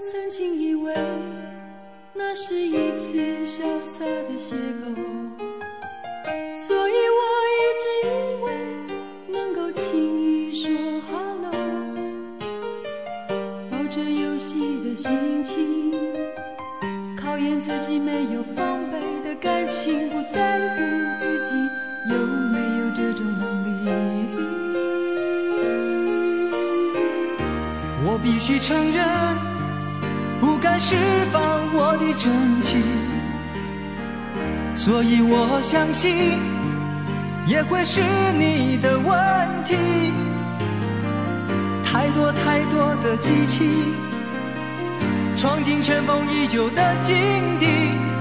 曾经以为那是一次潇洒的邂逅，所以我一直以为能够轻易说 hello，抱着游戏的心情，考验自己没有防备的感情，不在乎自己有没有这种能力。我必须承认。不敢释放我的真情，所以我相信也会是你的问题。太多太多的激情，闯进尘封已久的境地，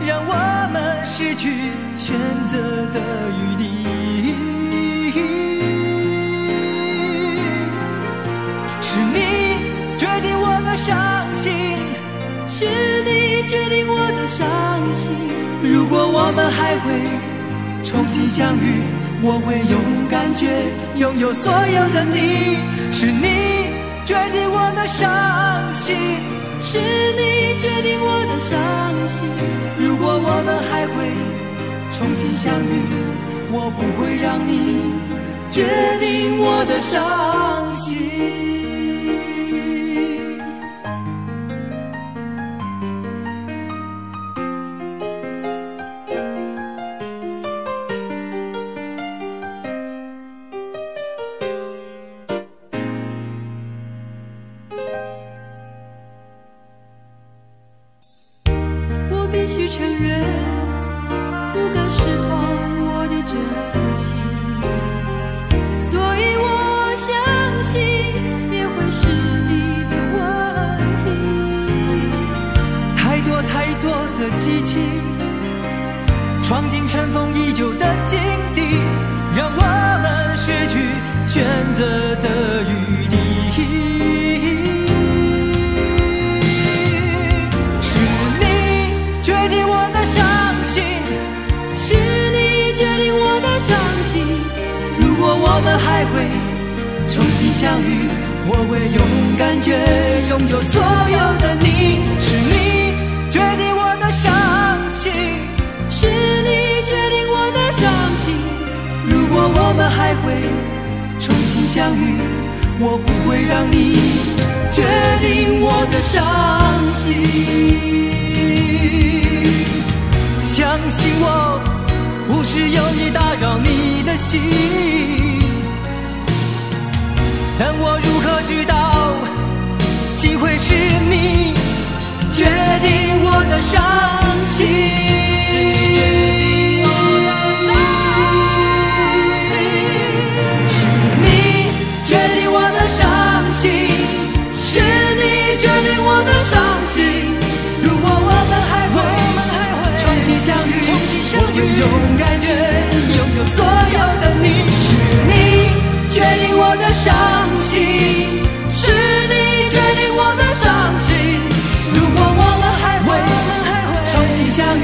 让我们失去选择的余地。的伤心。如果我们还会重新相遇，我会勇敢觉拥有所有的你。是你决定我的伤心，是你决定我的伤心。如果我们还会重新相遇，我不会让你决定我的伤心。须承认，不敢释放我的真情，所以我相信也会是你的问题。太多太多的激情，闯进尘封我们还会重新相遇，我会勇敢绝拥有所有的你。是你决定我的伤心，是你决定我的伤心。如果我们还会重新相遇，我不会让你决定我的伤心。相信我，不是有意打扰你的心，但我如何知道，竟会是你决定我的伤心？是你决定我的伤心，是你决定我的伤心。如果我们还会重新相遇，我会勇敢绝拥有所有的你。是你决定我的伤心，是你决定我的伤心。如果我们还会重新相遇，